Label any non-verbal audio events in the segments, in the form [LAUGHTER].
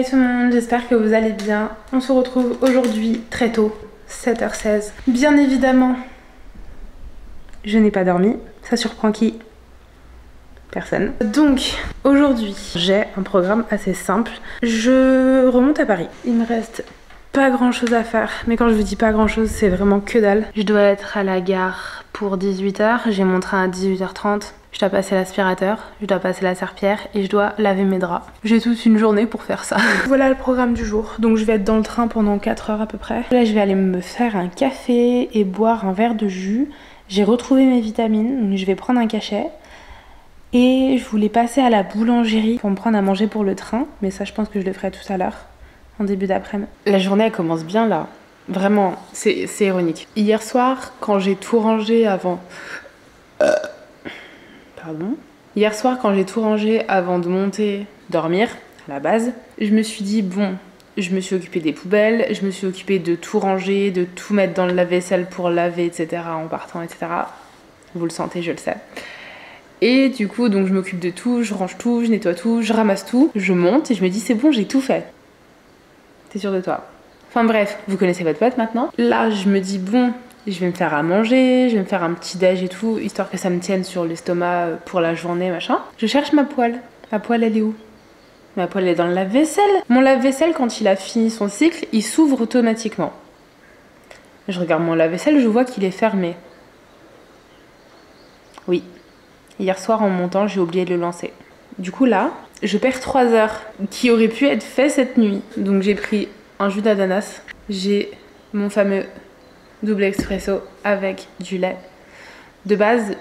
Salut tout le monde, j'espère que vous allez bien. On se retrouve aujourd'hui très tôt, 7h16. Bien évidemment, je n'ai pas dormi. Ça surprend qui? Personne. Donc, aujourd'hui, j'ai un programme assez simple. Je remonte à Paris. Il me reste pas grand chose à faire. Mais quand je vous dis pas grand chose, c'est vraiment que dalle. Je dois être à la gare pour 18h. J'ai mon train à 18h30. Je dois passer l'aspirateur, je dois passer la serpillère et je dois laver mes draps. J'ai toute une journée pour faire ça. [LAUGHS] voilà le programme du jour. Donc je vais être dans le train pendant 4 heures à peu près. Là je vais aller me faire un café et boire un verre de jus. J'ai retrouvé mes vitamines, donc je vais prendre un cachet. Et je voulais passer à la boulangerie pour me prendre à manger pour le train. Mais ça je pense que je le ferai tout à l'heure, en début d'après-midi. La journée elle commence bien là. Vraiment, c'est ironique. Hier soir, quand j'ai tout rangé avant... Euh, Hier soir, quand j'ai tout rangé avant de monter dormir, à la base, je me suis dit, bon, je me suis occupée des poubelles, je me suis occupée de tout ranger, de tout mettre dans le lave-vaisselle pour laver, etc. en partant, etc. Vous le sentez, je le sais. Et du coup, donc je m'occupe de tout, je range tout, je nettoie tout, je ramasse tout, je monte et je me dis, c'est bon, j'ai tout fait. T'es sûr de toi? Enfin bref, vous connaissez votre pote maintenant? Là, je me dis, bon, je vais me faire à manger, je vais me faire un petit déj et tout, histoire que ça me tienne sur l'estomac pour la journée, machin. Je cherche ma poêle. Ma poêle, elle est où? Ma poêle est dans le lave-vaisselle. Mon lave-vaisselle, quand il a fini son cycle, il s'ouvre automatiquement. Je regarde mon lave-vaisselle, je vois qu'il est fermé. Oui. Hier soir, en montant, j'ai oublié de le lancer. Du coup, là, je perds 3 heures qui auraient pu être faites cette nuit. Donc, j'ai pris un jus d'ananas. J'ai mon fameux double expresso avec du lait. De base,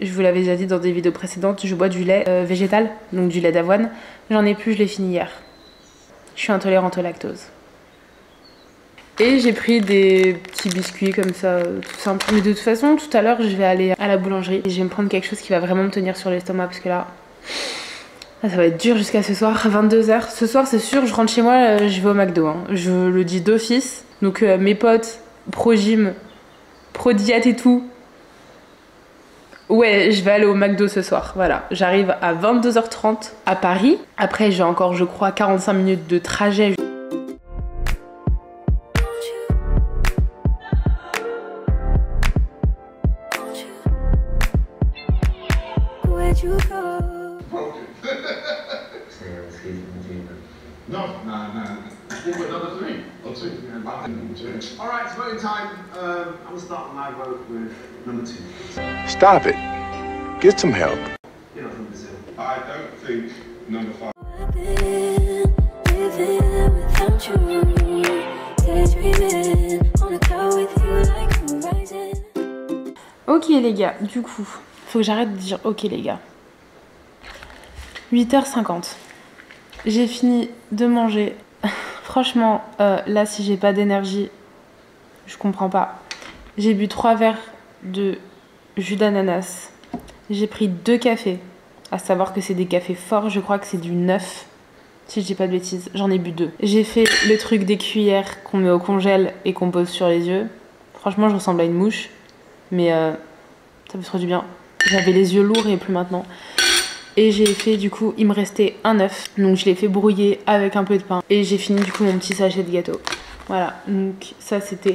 je vous l'avais déjà dit dans des vidéos précédentes, je bois du lait euh, végétal, donc du lait d'avoine. J'en ai plus, je l'ai fini hier. Je suis intolérante au lactose. Et j'ai pris des petits biscuits comme ça, tout simple. Mais de toute façon, tout à l'heure, je vais aller à la boulangerie et je vais me prendre quelque chose qui va vraiment me tenir sur l'estomac parce que là, ça va être dur jusqu'à ce soir, [LAUGHS] 22h. Ce soir, c'est sûr, je rentre chez moi, euh, je vais au McDo. Hein. Je le dis d'office. Donc euh, mes potes, pro gym, pro diète et tout. Ouais, je vais aller au McDo ce soir. Voilà, j'arrive à 22h30 à Paris. Après, j'ai encore, je crois, 45 minutes de trajet. [LAUGHS] No, no, no. All right, it's voting time. Um, I'm gonna start my vote with number two. Stop it. Get some help. You're not from Brazil. I don't think number five. Ok les gars, du coup, faut que j'arrête de dire ok les gars. 8h50. J'ai fini de manger. Franchement, euh, là si j'ai pas d'énergie, je comprends pas. J'ai bu 3 verres de jus d'ananas. J'ai pris deux cafés. À savoir que c'est des cafés forts, je crois que c'est du 9. Si je dis pas de bêtises, j'en ai bu deux. J'ai fait le truc des cuillères qu'on met au congèle et qu'on pose sur les yeux. Franchement, je ressemble à une mouche. Mais euh, ça fait trop du bien. J'avais les yeux lourds et plus maintenant. Et j'ai fait du coup, il me restait un œuf. Donc je l'ai fait brouiller avec un peu de pain. Et j'ai fini du coup mon petit sachet de gâteau. Voilà, donc ça c'était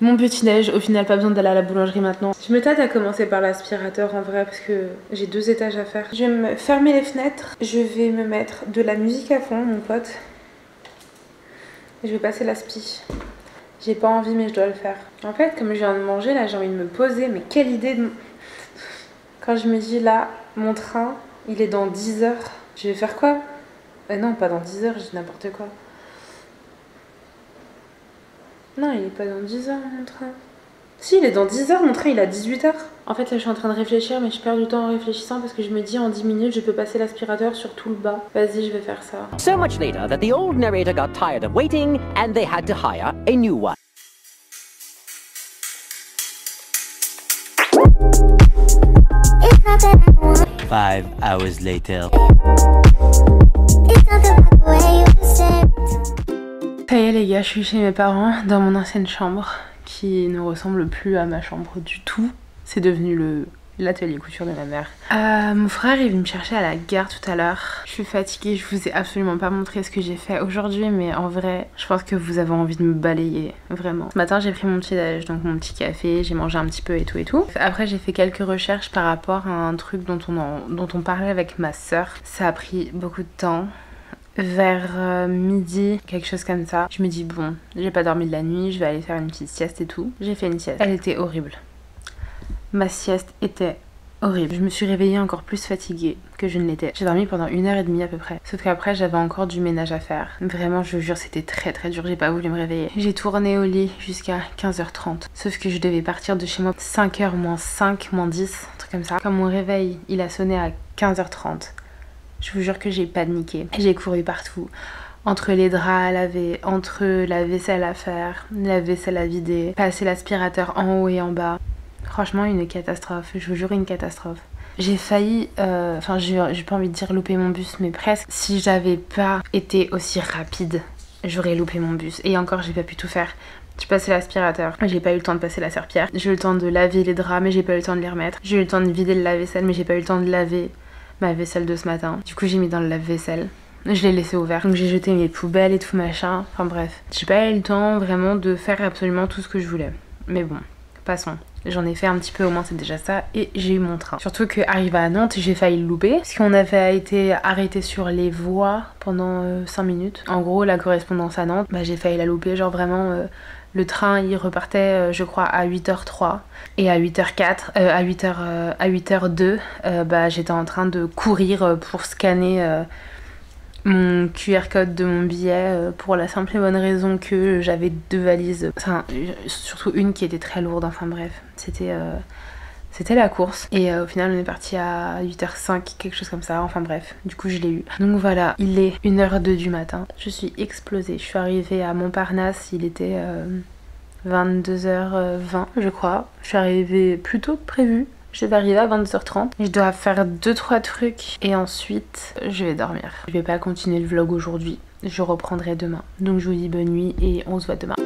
mon petit neige. Au final, pas besoin d'aller à la boulangerie maintenant. Je me tâte à commencer par l'aspirateur en vrai parce que j'ai deux étages à faire. Je vais me fermer les fenêtres. Je vais me mettre de la musique à fond, mon pote. Et je vais passer l'aspi. J'ai pas envie mais je dois le faire. En fait, comme je viens de manger, là j'ai envie de me poser. Mais quelle idée de... Quand je me dis là, mon train, il est dans 10 heures. Je vais faire quoi? Euh, Non, pas dans 10 heures, je dis n'importe quoi. Non, il est pas dans 10 heures mon train. Si, il est dans 10 heures, mon train il est à 18 heures. En fait, là je suis en train de réfléchir, mais je perds du temps en réfléchissant parce que je me dis en 10 minutes je peux passer l'aspirateur sur tout le bas. Vas-y, je vais faire ça. So much later that the old narrator got tired of waiting and they had to hire a new one. Five hours later. Ça y est les gars, je suis chez mes parents dans mon ancienne chambre qui ne ressemble plus à ma chambre du tout. C'est devenu le l'atelier couture de ma mère. Euh, mon frère est venu me chercher à la gare tout à l'heure. Je suis fatiguée, je vous ai absolument pas montré ce que j'ai fait aujourd'hui, mais en vrai, je pense que vous avez envie de me balayer, vraiment. Ce matin, j'ai pris mon petit déj, donc mon petit café, j'ai mangé un petit peu et tout et tout. Après, j'ai fait quelques recherches par rapport à un truc dont on, dont on parlait avec ma soeur. Ça a pris beaucoup de temps vers euh, midi, quelque chose comme ça. Je me dis bon, j'ai pas dormi de la nuit, je vais aller faire une petite sieste et tout. J'ai fait une sieste. Elle était horrible. Ma sieste était horrible. Je me suis réveillée encore plus fatiguée que je ne l'étais. J'ai dormi pendant une heure et demie à peu près. Sauf qu'après j'avais encore du ménage à faire. Vraiment, je jure, c'était très très dur. J'ai pas voulu me réveiller. J'ai tourné au lit jusqu'à 15h30. Sauf que je devais partir de chez moi 5h moins 5, moins 10, un truc comme ça. Quand mon réveil, il a sonné à 15h30. Je vous jure que j'ai paniqué. J'ai couru partout. Entre les draps à laver, entre la vaisselle à faire, la vaisselle à vider, passer l'aspirateur en haut et en bas. Franchement, une catastrophe. Je vous jure, une catastrophe. J'ai failli, euh, enfin, j'ai pas envie de dire louper mon bus, mais presque. Si j'avais pas été aussi rapide, j'aurais loupé mon bus. Et encore, j'ai pas pu tout faire. J'ai passé l'aspirateur, j'ai pas eu le temps de passer la serpillère. J'ai eu le temps de laver les draps, mais j'ai pas eu le temps de les remettre. J'ai eu le temps de vider le lave-vaisselle, mais j'ai pas eu le temps de laver ma vaisselle de ce matin. Du coup, j'ai mis dans le lave-vaisselle. Je l'ai laissé ouvert. Donc j'ai jeté mes poubelles et tout machin. Enfin bref. J'ai pas eu le temps vraiment de faire absolument tout ce que je voulais. Mais bon, passons. J'en ai fait un petit peu, au moins c'est déjà ça, et j'ai eu mon train. Surtout que arrivé à Nantes, j'ai failli le louper, parce qu'on avait été arrêté sur les voies pendant 5 minutes. En gros, la correspondance à Nantes, bah, j'ai failli la louper, genre vraiment, euh, le train il repartait, euh, je crois, à 8h03, et à 8h04, euh, à 8h, euh, à 8h02, euh, bah, j'étais en train de courir euh, pour scanner euh, mon QR code de mon billet euh, pour la simple et bonne raison que j'avais deux valises, enfin euh, surtout une qui était très lourde, enfin bref, c'était euh, c'était la course. Et au final on est parti à 8h05, quelque chose comme ça, enfin bref, du coup je l'ai eu. Donc voilà, il est 1h02 du matin, je suis explosée, je suis arrivée à Montparnasse, il était euh, 22h20 je crois, je suis arrivée plus tôt que prévu, je vais arriver à 22h30. Je dois faire 2-3 trucs et ensuite je vais dormir. Je vais pas continuer le vlog aujourd'hui. Je reprendrai demain. Donc je vous dis bonne nuit et on se voit demain.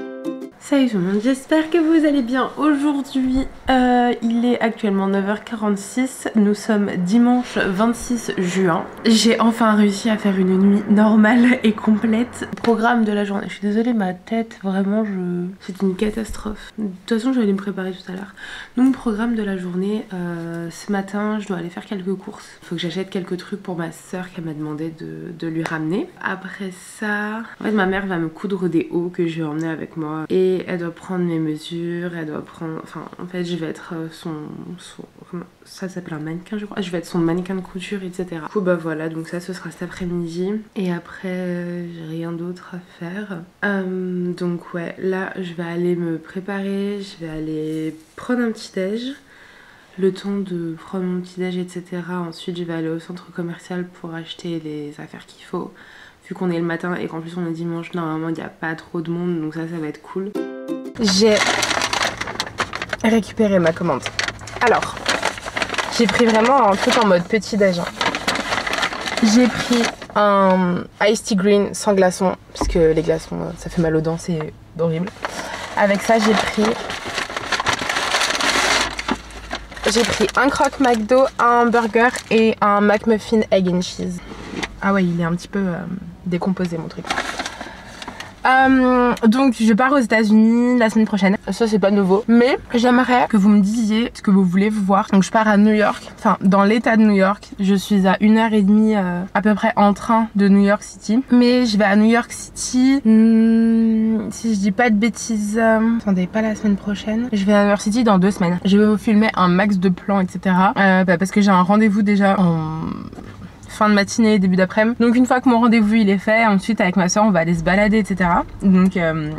Salut tout le monde, j'espère que vous allez bien. Aujourd'hui, euh, il est actuellement 9h46. Nous sommes dimanche 26 juin. J'ai enfin réussi à faire une nuit normale et complète. Programme de la journée. Je suis désolée, ma tête, vraiment, je... c'est une catastrophe. De toute façon, je vais aller me préparer tout à l'heure. Donc, programme de la journée. euh, ce matin, je dois aller faire quelques courses. Il faut que j'achète quelques trucs pour ma soeur qu'elle m'a demandé de, de lui ramener. Après ça, en fait, ma mère va me coudre des hauts que je vais emmener avec moi. Et elle doit prendre mes mesures, elle doit prendre. Enfin, en fait, je vais être euh, son. ça s'appelle un mannequin, je crois. Je vais être son mannequin de couture, etc. Du bah voilà, donc ça, ce sera cet après-midi. Et après, euh, j'ai rien d'autre à faire. Euh, donc, ouais, là, je vais aller me préparer, je vais aller prendre un petit déj le temps de prendre mon petit déj, etc. Ensuite, je vais aller au centre commercial pour acheter les affaires qu'il faut. Vu qu'on est le matin et qu'en plus on est dimanche, normalement il n'y a pas trop de monde, donc ça, ça va être cool. J'ai récupéré ma commande. Alors, j'ai pris vraiment un truc en mode petit déj. hein. J'ai pris un iced tea green sans glaçons, parce que les glaçons, euh, ça fait mal aux dents, c'est horrible. Avec ça, j'ai pris j'ai pris un croque McDo, un burger et un McMuffin egg and cheese. Ah ouais, il est un petit peu euh, décomposé mon truc. Euh, donc je pars aux États-Unis la semaine prochaine. Ça c'est pas nouveau, mais j'aimerais que vous me disiez ce que vous voulez voir. Donc je pars à New York, enfin dans l'État de New York. Je suis à une heure et demie euh, à peu près en train de New York City, mais je vais à New York City. hmm, si je dis pas de bêtises, euh, attendez, pas la semaine prochaine. Je vais à New York City dans deux semaines. Je vais vous filmer un max de plans, etc. Euh, bah, parce que j'ai un rendez-vous déjà en fin de matinée, début d'après-midi. Donc une fois que mon rendez-vous il est fait, ensuite avec ma soeur on va aller se balader, etc. Donc euh,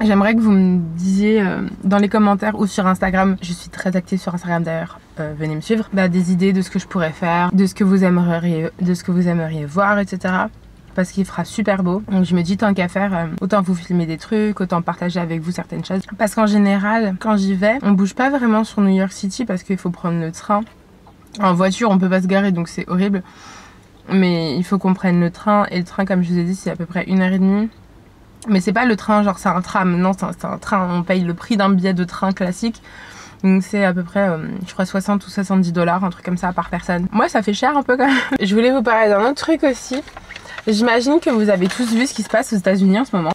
j'aimerais que vous me disiez euh, dans les commentaires ou sur Instagram, je suis très active sur Instagram d'ailleurs, euh, venez me suivre, bah, des idées de ce que je pourrais faire, de ce que vous aimeriez, de ce que vous aimeriez voir, etc. Parce qu'il fera super beau. Donc je me dis tant qu'à faire, autant vous filmer des trucs, autant partager avec vous certaines choses. Parce qu'en général, quand j'y vais, on bouge pas vraiment sur New York City parce qu'il faut prendre le train. En voiture, on peut pas se garer, donc c'est horrible. Mais il faut qu'on prenne le train. Et le train, comme je vous ai dit, c'est à peu près une heure et demie. Mais c'est pas le train, genre c'est un tram. Non, c'est un, train. On paye le prix d'un billet de train classique. Donc c'est à peu près, euh, je crois, 60 ou 70 dollars, un truc comme ça par personne. Moi, ça fait cher un peu quand même. [LAUGHS] Je voulais vous parler d'un autre truc aussi. J'imagine que vous avez tous vu ce qui se passe aux États-Unis en ce moment.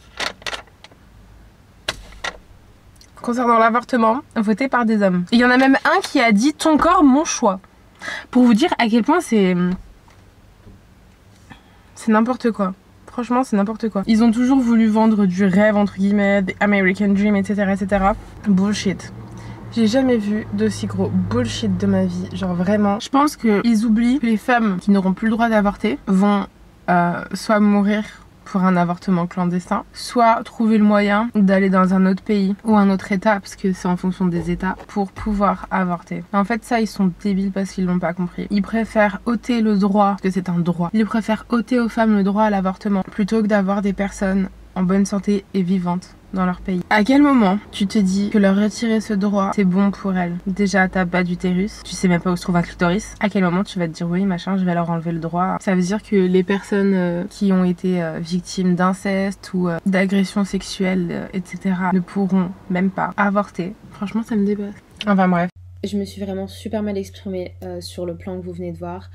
Concernant l'avortement, voté par des hommes. Il y en a même un qui a dit ton corps, mon choix. Pour vous dire à quel point c'est. C'est n'importe quoi. Franchement, c'est n'importe quoi. Ils ont toujours voulu vendre du rêve, entre guillemets, des American Dream, etc. etc. Bullshit. J'ai jamais vu d'aussi gros bullshit de ma vie. Genre vraiment. Je pense qu'ils oublient que les femmes qui n'auront plus le droit d'avorter vont euh, soit mourir pour un avortement clandestin, soit trouver le moyen d'aller dans un autre pays ou un autre état, parce que c'est en fonction des états, pour pouvoir avorter. En fait, ça, ils sont débiles parce qu'ils l'ont pas compris. Ils préfèrent ôter le droit, que c'est un droit, ils préfèrent ôter aux femmes le droit à l'avortement, plutôt que d'avoir des personnes en bonne santé et vivantes dans leur pays. À quel moment tu te dis que leur retirer ce droit, c'est bon pour elles? Déjà, t'as pas d'utérus, tu sais même pas où se trouve un clitoris. À quel moment tu vas te dire oui, machin, je vais leur enlever le droit? Ça veut dire que les personnes euh, qui ont été euh, victimes d'inceste ou euh, d'agressions sexuelles, etc., ne pourront même pas avorter. Franchement, ça me dépasse. Enfin bref. Je me suis vraiment super mal exprimée sur le plan que vous venez de voir.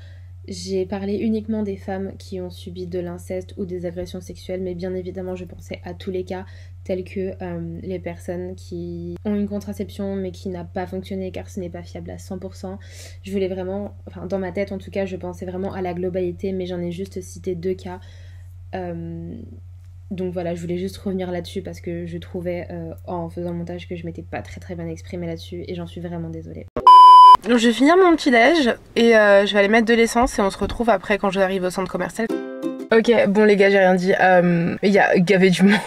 J'ai parlé uniquement des femmes qui ont subi de l'inceste ou des agressions sexuelles, mais bien évidemment je pensais à tous les cas, tels que euh, les personnes qui ont une contraception mais qui n'a pas fonctionné car ce n'est pas fiable à 100%. Je voulais vraiment, enfin dans ma tête en tout cas, je pensais vraiment à la globalité, mais j'en ai juste cité deux cas. Euh, donc voilà, je voulais juste revenir là-dessus parce que je trouvais euh, en faisant le montage que je m'étais pas très très bien exprimée là-dessus et j'en suis vraiment désolée. Donc je vais finir mon petit déj et je vais aller mettre de l'essence et on se retrouve après quand j'arrive au centre commercial. Ok, bon les gars, j'ai rien dit. Il y, a, avait du monde.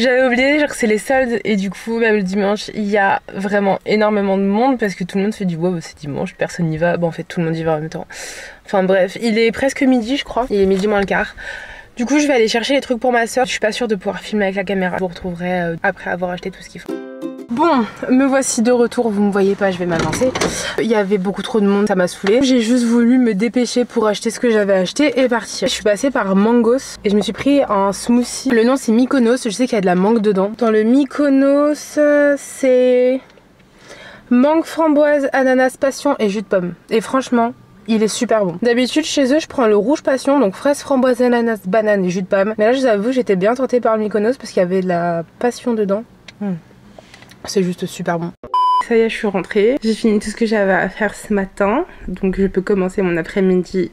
J'avais oublié, genre c'est les soldes et du coup même le dimanche il y a vraiment énormément de monde parce que tout le monde dit ouais bah, c'est dimanche, personne n'y va, bon en fait tout le monde y va en même temps. Enfin bref, il est presque midi je crois, il est midi moins le quart. Du coup je vais aller chercher les trucs pour ma soeur, je suis pas sûre de pouvoir filmer avec la caméra, je vous retrouverai euh, après avoir acheté tout ce qu'il faut. Bon, me voici de retour, vous me voyez pas, je vais m'avancer. Il y avait beaucoup trop de monde, ça m'a saoulé. J'ai juste voulu me dépêcher pour acheter ce que j'avais acheté et partir. Je suis passée par Mangos et je me suis pris un smoothie. Le nom c'est Mykonos, je sais qu'il y a de la mangue dedans. Dans le Mykonos, c'est mangue, framboise, ananas, passion et jus de pomme. Et franchement, il est super bon. D'habitude chez eux je prends le rouge passion donc fraise, framboise, ananas, banane et jus de pomme. Mais là je vous avoue j'étais bien tentée par le Mykonos parce qu'il y avait de la passion dedans. Hmm. C'est juste super bon. Ça y est, je suis rentrée. J'ai fini tout ce que j'avais à faire ce matin. Donc je peux commencer mon après-midi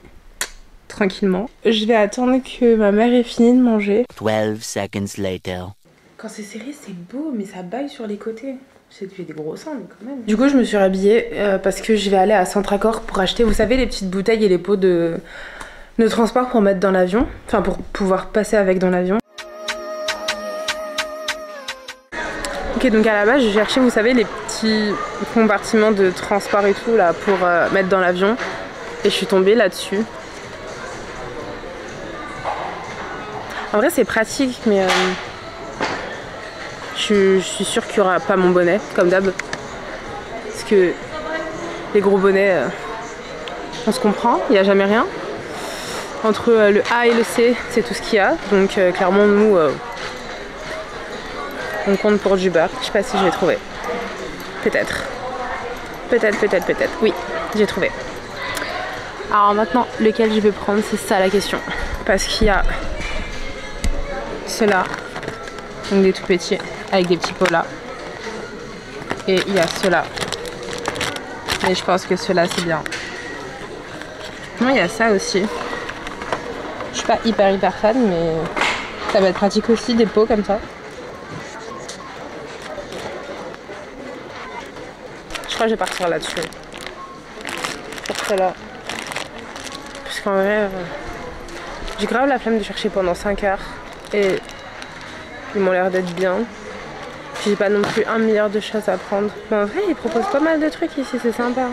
tranquillement. Je vais attendre que ma mère ait fini de manger. 12 seconds later. Quand c'est serré, c'est beau, mais ça baille sur les côtés. J'ai des gros seins, mais quand même. Du coup, je me suis rhabillée euh, parce que je vais aller à Centracor pour acheter, vous savez, les petites bouteilles et les pots de, de transport pour mettre dans l'avion. Enfin, pour pouvoir passer avec dans l'avion. Ok donc à la base je cherchais vous savez les petits compartiments de transport et tout là pour euh, mettre dans l'avion et je suis tombée là-dessus. En vrai c'est pratique mais euh, je, suis sûre qu'il n'y aura pas mon bonnet comme d'hab. Parce que les gros bonnets euh, on se comprend, il n'y a jamais rien. Entre le A et le C c'est tout ce qu'il y a donc clairement nous on compte pour du beurre. Je sais pas si je vais trouver. Peut-être. Peut-être, peut-être, peut-être. Oui, j'ai trouvé. Alors maintenant, lequel je vais prendre, c'est ça la question. Parce qu'il y a ceux-là, donc des tout petits, avec des petits pots là. Et il y a ceux-là. Mais je pense que ceux-là, c'est bien. Non, il y a ça aussi. Je suis pas hyper hyper fan, mais ça va être pratique aussi, des pots comme ça. Crois que je vais partir là-dessus. Pour cela. Parce qu'en vrai, euh, j'ai grave la flemme de chercher pendant 5 heures. Et ils m'ont l'air d'être bien. J'ai pas non plus un milliard de choses à prendre. Mais en vrai, ils proposent pas mal de trucs ici, c'est sympa.